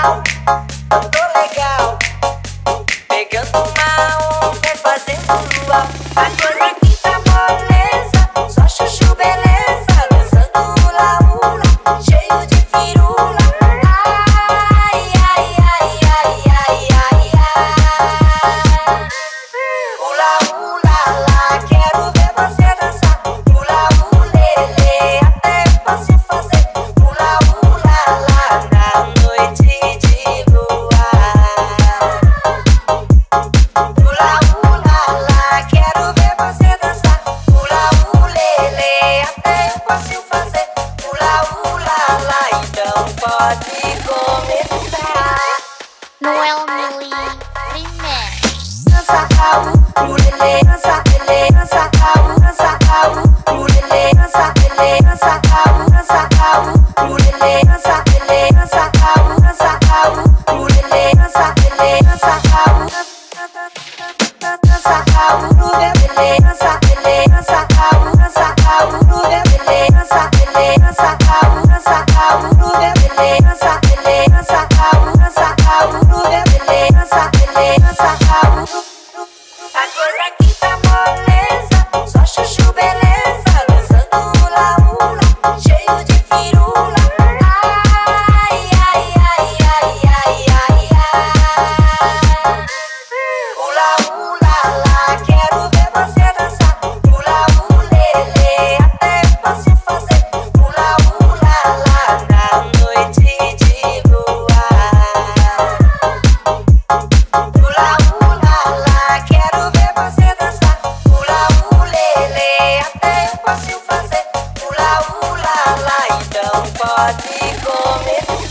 Oh. Dança, dança, caô. Party go.